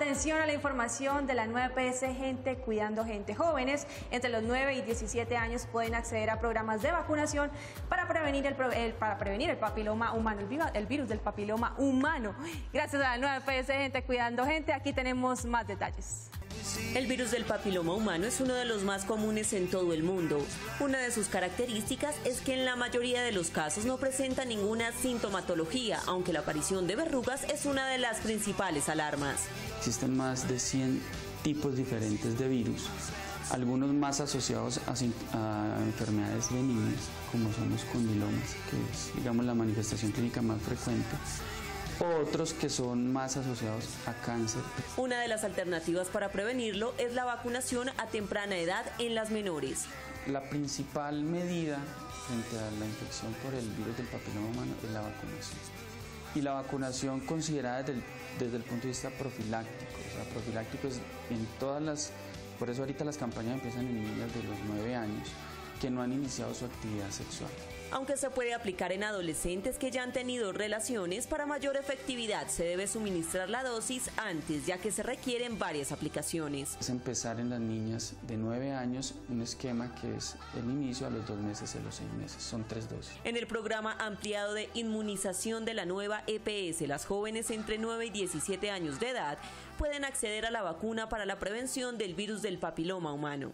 Atención a la información de la nueva EPS Gente Cuidando Gente. Jóvenes entre los 9 y 17 años pueden acceder a programas de vacunación para prevenir el, para prevenir el papiloma humano, el, virus del papiloma humano. Gracias a la nueva EPS Gente Cuidando Gente, aquí tenemos más detalles. El virus del papiloma humano es uno de los más comunes en todo el mundo. Una de sus características es que en la mayoría de los casos no presenta ninguna sintomatología, aunque la aparición de verrugas es una de las principales alarmas. Existen más de 100 tipos diferentes de virus, algunos más asociados a, enfermedades benignas, como son los condilomas, que es digamos, la manifestación clínica más frecuente otros que son más asociados a cáncer. Una de las alternativas para prevenirlo es la vacunación a temprana edad en las menores. La principal medida frente a la infección por el virus del papiloma humano es la vacunación. Y la vacunación considerada desde el, desde el punto de vista profiláctico. O sea, profiláctico es en todas las... Por eso ahorita las campañas empiezan en niñas de los 9 años que no han iniciado su actividad sexual aunque se puede aplicar en adolescentes que ya han tenido relaciones, para mayor efectividad se debe suministrar la dosis antes, ya que se requieren varias aplicaciones. Es empezar en las niñas de 9 años un esquema que es el inicio a los 2 meses y a los 6 meses. Son tres dosis. En el programa ampliado de inmunización de la nueva EPS, las jóvenes entre 9 y 17 años de edad pueden acceder a la vacuna para la prevención del virus del papiloma humano.